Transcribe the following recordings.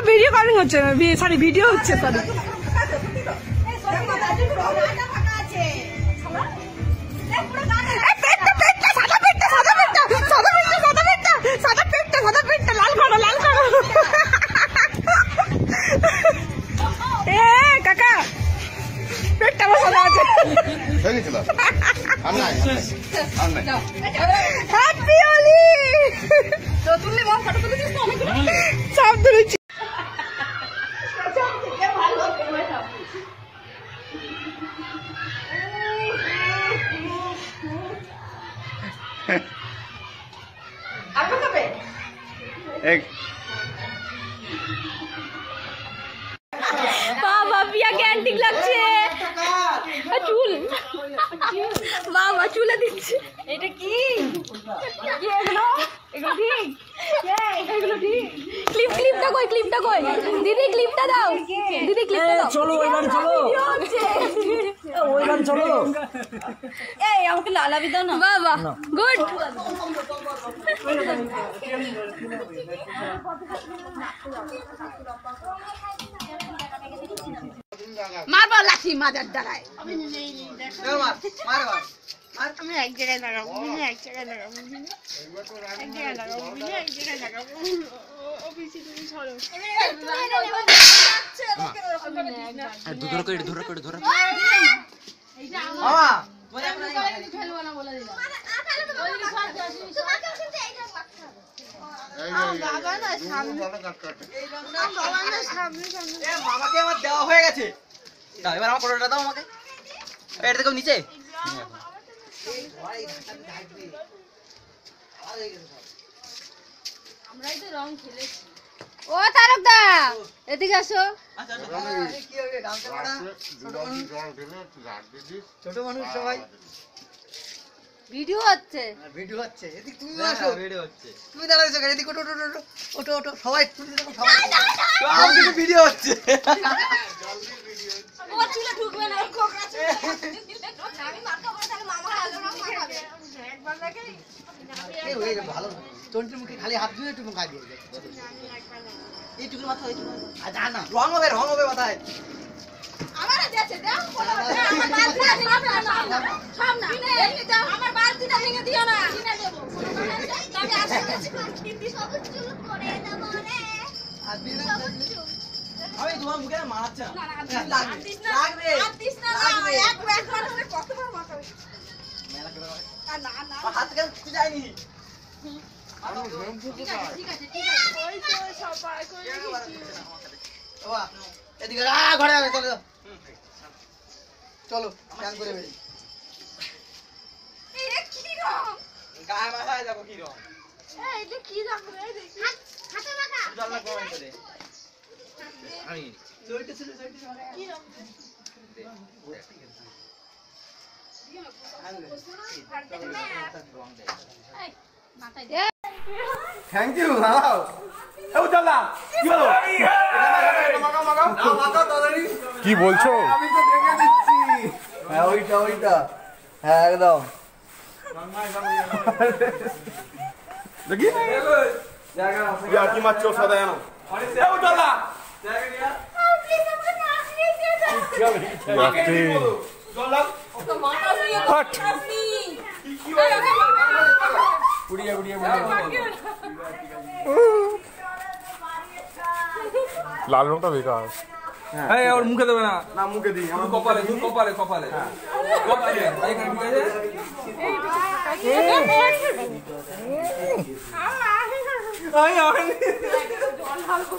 সব video calling হচ্ছে sorry video হচ্ছে সরি করো লাল বাবা পিয়াকে অ্যান্টিক লাগছে। আর চুল। বাবা চুলে দিচ্ছে। এটা কি? কি এগুলো? এগুলো ঠিক? এগুলো ঠিক? ক্লিপ ক্লিপটা কই ক্লিপটা কই? দিদি ক্লিপটা দাও। দিদি ক্লিপটা দাও। চলো এবার চলো। ওইবার চলো। এই আমাকে লালাবি দাও না। বাবা গুড। মারবা লাঠি মাজার দ্বারায়। আমি এক জায়গায় লাগাবো এক জায়গায় লাগাবো এক জায়গায় লাগাবো এক জায়গায় লাগাবো ধরো করে ধরো করে ধরো। মামাকে আমার দেওয়া হয়ে গেছে। দাও এবার আমার ফটোটা দাও আমাকে। এটা দেখো নিচে। ও তারকদা এদিকে আসো। কি হবে গামছা পরা ছোট মানুষ সবাই। ভিডিও হচ্ছে। ভিডিও হচ্ছে। এদিক তুমি আসো। ভিডিও হচ্ছে। তুমি দাঁড়াইছো কেন এদিক ওটো ওটো ওটো ওটো সবাই তুমি দেখো সবাই। কিন্তু ভিডিও হচ্ছে। ও চুলে ঢুকবে না ওর চুলে আমি মাথা করে তাহলে মামা একবার হয়ে ভালো। চন্টির মুখে খালি হাত ধুয়ে একটু মুখা দিয়ে এইটুকু মাথা এইটুকু আর না। রং হবে রং হবে মাথায়। আমার দিয়েছে দাও আমার বালতিটা ভেঙে না। সব না। এমনি দাও আমার বালতিটা ভেঙে দিও না। কিনে দেব। আমি আসলে কিন্তু সব চুল করে দেব রে। আর বিনা আমি তোমার মুখে আর না। না না লাগবে। লাগবে। আর দিস না লাগবে। এক এক মানুষের কতবার মাখাবে মেলা করে না না। হাত কেন যায়নি চলো করে বেরি গায়ে মাথায় যাব কি রং মাথায়। থ্যাংক ইউ দাঁড়াও এ উজালা কি হলো কি বলছো আমি তো দেখে দিচ্ছি হ্যাঁ ওইটা ওইটা হ্যাঁ একদম দেখি ইয়া কি মারছো সাদা জানো হাট পুড়িয়ে পুড়িয়ে লাল রংটা বেকার এই ওর মুখে দেবে না না মুখে দিই আমার কপালে দু কপালে কপালে কপালে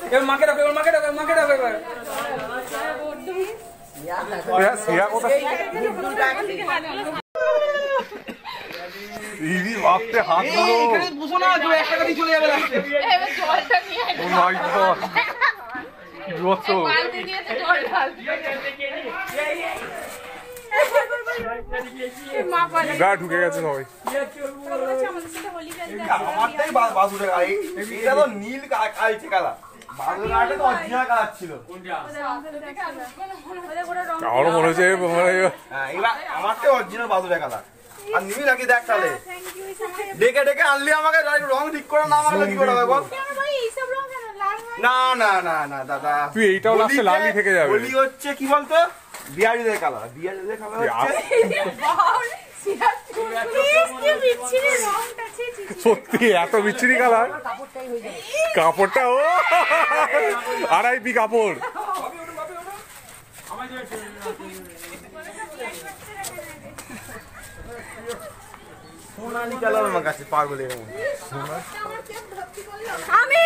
এবার মাকে ডাকো এবার মাকে ডাকো মাকে ডাকো এবার সিয়া সিয়া কোথায় ইদি হাতগুলো এখানে বুঝো না জোরে এক টাকা দিয়ে চলে যাবে লাস্টে ও মাই গড। বিভৎস গা ঢুকে গেছে সবাই। আমারটাই এটা তো নীল কালচে ছিল। আমারও মনে হচ্ছে মানে হ্যাঁ আমারটাই অরিজিনাল বাসুরে কালার। আর নিবি নাকি দেখ তাহলে। ডেকে ডেকে আনলি আমাকে রং ঠিক করে না আমাকে কি করে বল? না না না না দাদা। তুই এইটাও হোলিতে- লালই থেকে যাবে। হোলি হচ্ছে কি বলতো? বিহারিদের কালার। বিহারিদের কালার হচ্ছে সত্যি এত বিচ্ছিরি কালার? কাপড়টা ও! আড়াই পি কাপড়। সোনালি কালার আমার কাছে পাগলের মতো আমি